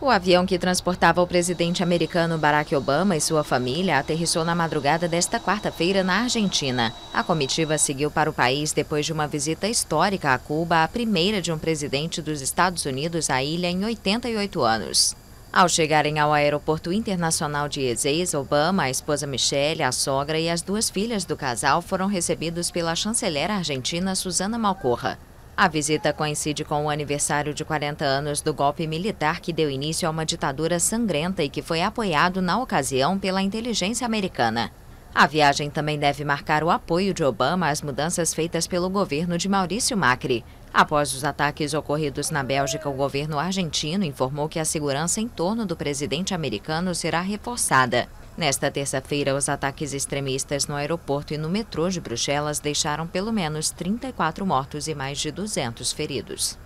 O avião que transportava o presidente americano Barack Obama e sua família aterrissou na madrugada desta quarta-feira na Argentina. A comitiva seguiu para o país depois de uma visita histórica a Cuba, a primeira de um presidente dos Estados Unidos à ilha em 88 anos. Ao chegarem ao aeroporto internacional de Ezeias, Obama, a esposa Michelle, a sogra e as duas filhas do casal foram recebidos pela chanceler argentina Susana Malcorra. A visita coincide com o aniversário de 40 anos do golpe militar que deu início a uma ditadura sangrenta e que foi apoiado na ocasião pela inteligência americana. A viagem também deve marcar o apoio de Obama às mudanças feitas pelo governo de Maurício Macri. Após os ataques ocorridos na Bélgica, o governo argentino informou que a segurança em torno do presidente americano será reforçada. Nesta terça-feira, os ataques extremistas no aeroporto e no metrô de Bruxelas deixaram pelo menos 34 mortos e mais de 200 feridos.